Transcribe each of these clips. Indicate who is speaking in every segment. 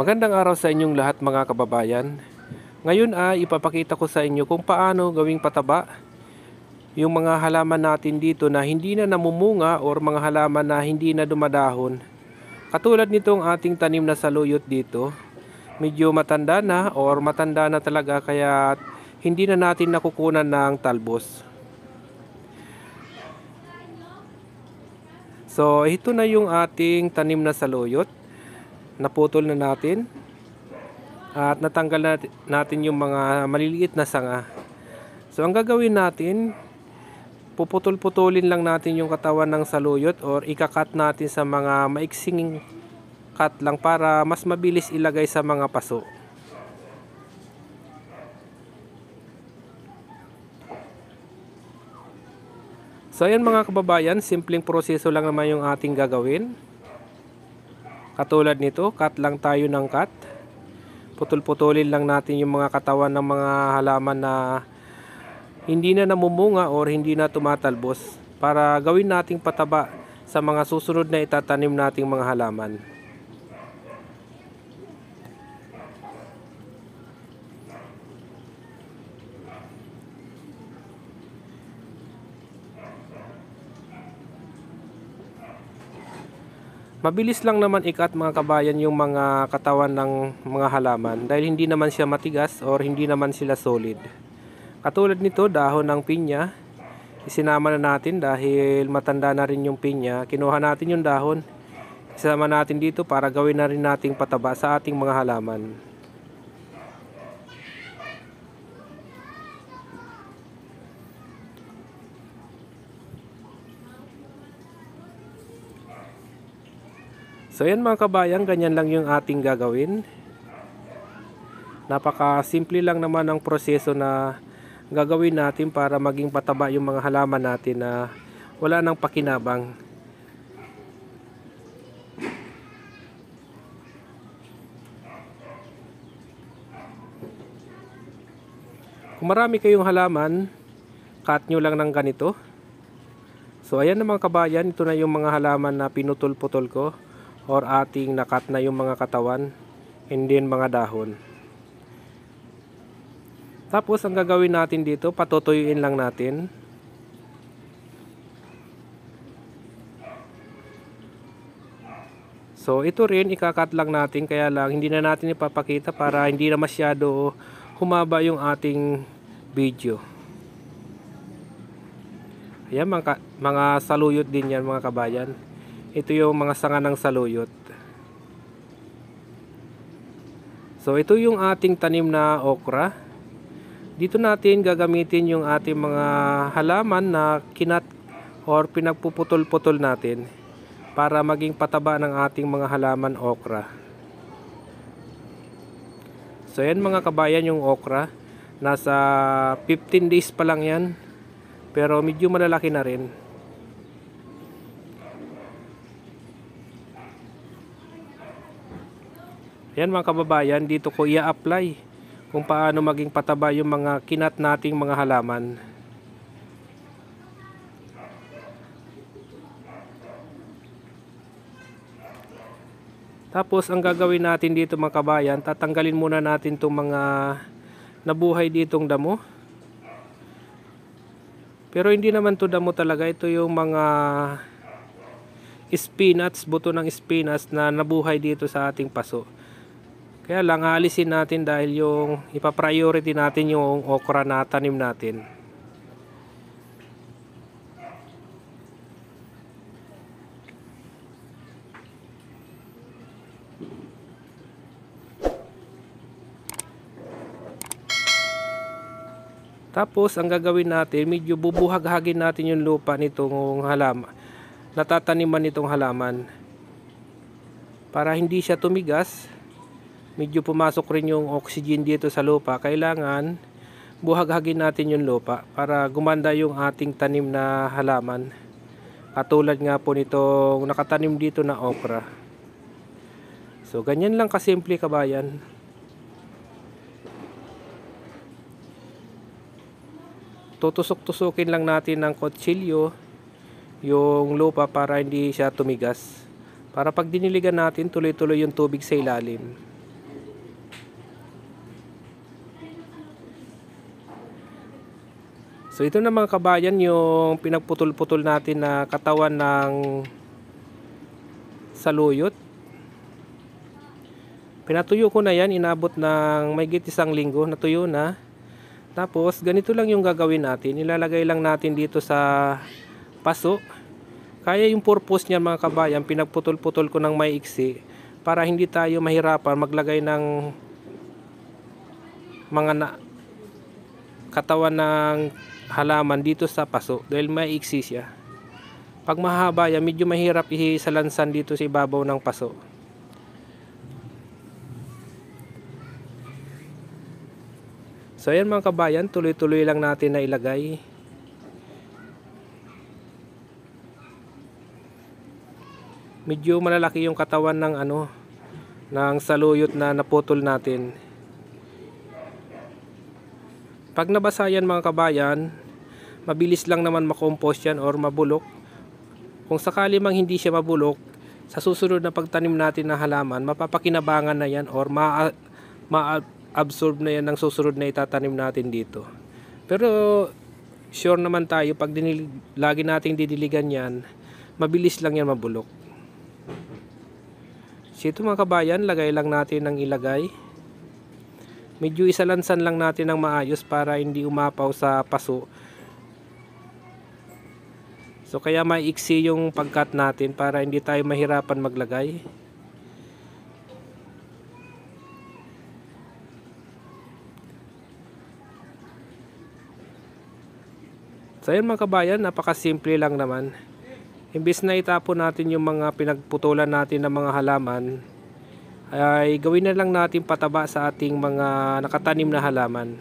Speaker 1: Magandang araw sa inyong lahat mga kababayan. Ngayon ay ipapakita ko sa inyo kung paano gawing pataba yung mga halaman natin dito na hindi na namumunga or mga halaman na hindi na dumadahon. Katulad nitong ating tanim na saluyot dito, medyo matanda na or matanda na talaga kaya hindi na natin nakukunan ng talbos. So ito na yung ating tanim na saluyot naputol na natin at natanggal nat- natin yung mga maliliit na sanga. So ang gagawin natin, puputol-putulin lang natin yung katawan ng saluyot or ikakat natin sa mga maiksing cut lang para mas mabilis ilagay sa mga paso. So ayan mga kababayan, simpleng proseso lang naman yung ating gagawin. Katulad nito, cut lang tayo ng cut. Putol-putulin lang natin yung mga katawan ng mga halaman na hindi na namumunga or hindi na tumatalbos para gawin nating pataba sa mga susunod na itatanim nating mga halaman. Mabilis lang naman ikat mga kabayan yung mga katawan ng mga halaman dahil hindi naman siya matigas or hindi naman sila solid. Katulad nito, dahon ng pinya, isinama na natin dahil matanda na rin yung pinya. Kinuha natin yung dahon, isama natin dito para gawin na rin nating pataba sa ating mga halaman. So yan mga kabayan, ganyan lang yung ating gagawin. Napaka simple lang naman ang proseso na gagawin natin para maging pataba yung mga halaman natin na wala nang pakinabang. Kung marami kayong halaman, cut nyo lang ng ganito. So ayan na mga kabayan, ito na yung mga halaman na pinutol-putol ko or ating nakat na yung mga katawan and then mga dahon. Tapos ang gagawin natin dito, patutuyuin lang natin. So ito rin ikakat lang natin kaya lang hindi na natin ipapakita para hindi na masyado humaba yung ating video. Ayan mga, mga saluyot din yan mga kabayan. Ito yung mga sanga ng saluyot. So ito yung ating tanim na okra. Dito natin gagamitin yung ating mga halaman na kinat or pinagpuputol-putol natin para maging pataba ng ating mga halaman okra. So yan mga kabayan yung okra. Nasa 15 days pa lang yan. Pero medyo malalaki na rin. Yan mga kababayan, dito ko i-apply kung paano maging pataba yung mga kinat nating mga halaman. Tapos ang gagawin natin dito mga kabayan, tatanggalin muna natin itong mga nabuhay ditong damo. Pero hindi naman to damo talaga, ito yung mga spinach, buto ng spinach na nabuhay dito sa ating paso. Kaya lang alisin natin dahil yung ipa-priority natin yung okra na tanim natin. Tapos ang gagawin natin, medyo bubuhag-hagin natin yung lupa nitong halaman. Natataniman nitong halaman. Para hindi siya tumigas, medyo pumasok rin yung oxygen dito sa lupa. Kailangan buhag-hagin natin yung lupa para gumanda yung ating tanim na halaman. Katulad nga po nitong nakatanim dito na okra. So ganyan lang kasimple kabayan. tutusok-tusukin lang natin ng kutsilyo yung lupa para hindi siya tumigas. Para pag diniligan natin, tuloy-tuloy yung tubig sa ilalim. So ito na mga kabayan yung pinagputol-putol natin na katawan ng saluyot. Pinatuyo ko na yan, inabot ng may isang linggo, natuyo na. Tapos ganito lang yung gagawin natin, ilalagay lang natin dito sa paso. Kaya yung purpose niya mga kabayan, pinagputol-putol ko ng may iksi para hindi tayo mahirapan maglagay ng mga na, katawan ng halaman dito sa paso dahil may iksi siya. Pag mahaba yan, medyo mahirap isalansan dito sa ibabaw ng paso. So ayan mga kabayan, tuloy-tuloy lang natin na ilagay. Medyo malalaki yung katawan ng ano ng saluyot na naputol natin. Pag nabasa yan mga kabayan, mabilis lang naman makompost yan or mabulok. Kung sakali mang hindi siya mabulok, sa susunod na pagtanim natin ng halaman, mapapakinabangan na yan or ma- ma-absorb na yan ng susunod na itatanim natin dito. Pero sure naman tayo, pag dinilig, lagi nating didiligan yan, mabilis lang yan mabulok. So ito mga kabayan, lagay lang natin ng ilagay. Medyo isalansan lang natin ng maayos para hindi umapaw sa paso. So kaya maiksi yung pagkat natin para hindi tayo mahirapan maglagay. So yun mga kabayan, napakasimple lang naman. Imbis na itapon natin yung mga pinagputulan natin ng mga halaman, ay gawin na lang natin pataba sa ating mga nakatanim na halaman.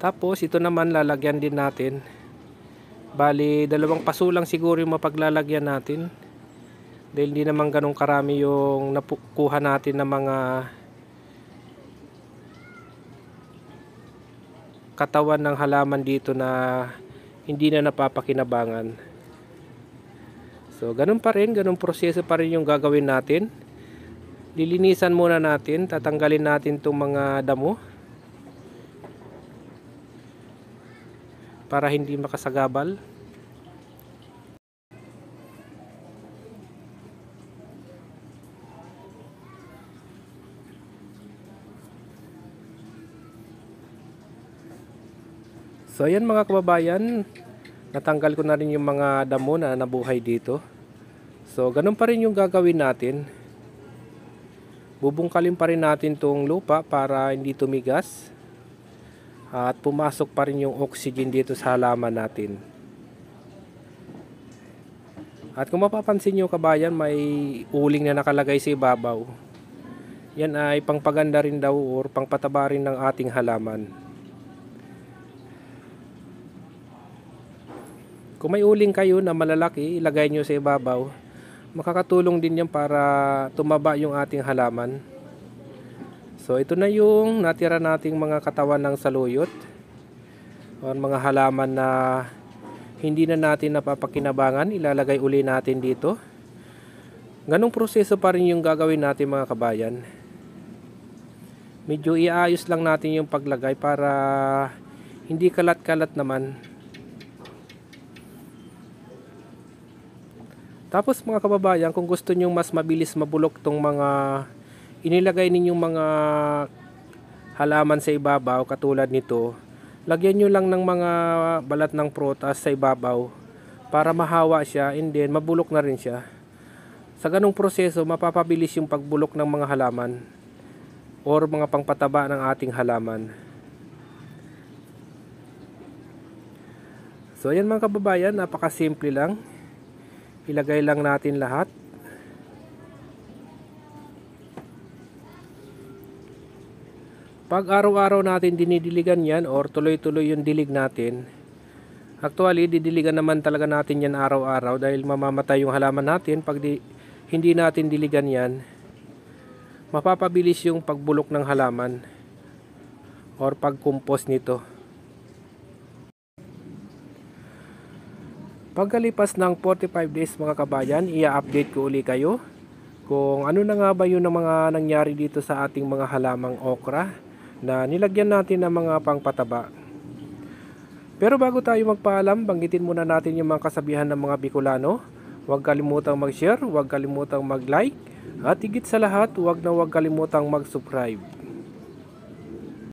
Speaker 1: Tapos ito naman lalagyan din natin. Bali dalawang paso lang siguro yung mapaglalagyan natin. Dahil hindi naman ganong karami yung nakuha natin ng mga katawan ng halaman dito na hindi na napapakinabangan. So, ganun pa rin, ganun proseso pa rin yung gagawin natin. Lilinisan muna natin, tatanggalin natin itong mga damo para hindi makasagabal. So ayan mga kababayan, natanggal ko na rin yung mga damo na nabuhay dito. So ganun pa rin yung gagawin natin. Bubungkalin pa rin natin tong lupa para hindi tumigas. At pumasok pa rin yung oxygen dito sa halaman natin. At kung mapapansin nyo kabayan, may uling na nakalagay sa ibabaw. Yan ay pangpaganda rin daw or pangpataba rin ng ating halaman. Kung may uling kayo na malalaki, ilagay nyo sa ibabaw. Makakatulong din yan para tumaba yung ating halaman. So ito na yung natira nating mga katawan ng saluyot. O mga halaman na hindi na natin napapakinabangan, ilalagay uli natin dito. Ganong proseso pa rin yung gagawin natin mga kabayan. Medyo iayos lang natin yung paglagay para hindi kalat-kalat naman. Tapos mga kababayan, kung gusto nyo mas mabilis mabulok tong mga inilagay ninyong mga halaman sa ibabaw katulad nito, lagyan nyo lang ng mga balat ng prutas sa ibabaw para mahawa siya and then mabulok na rin siya. Sa ganong proseso, mapapabilis yung pagbulok ng mga halaman or mga pangpataba ng ating halaman. So ayan mga kababayan, napakasimple lang ilagay lang natin lahat. Pag araw-araw natin dinidiligan yan or tuloy-tuloy yung dilig natin actually didiligan naman talaga natin yan araw-araw dahil mamamatay yung halaman natin. Pag di, hindi natin diligan yan mapapabilis yung pagbulok ng halaman or pagkumpos nito Pagkalipas ng 45 days mga kabayan, i-update ko uli kayo kung ano na nga ba yun ang mga nangyari dito sa ating mga halamang okra na nilagyan natin ng mga pangpataba. Pero bago tayo magpaalam, banggitin muna natin yung mga kasabihan ng mga Bicolano. Huwag kalimutang mag-share, huwag kalimutang mag-like, at higit sa lahat, huwag na huwag kalimutang mag-subscribe.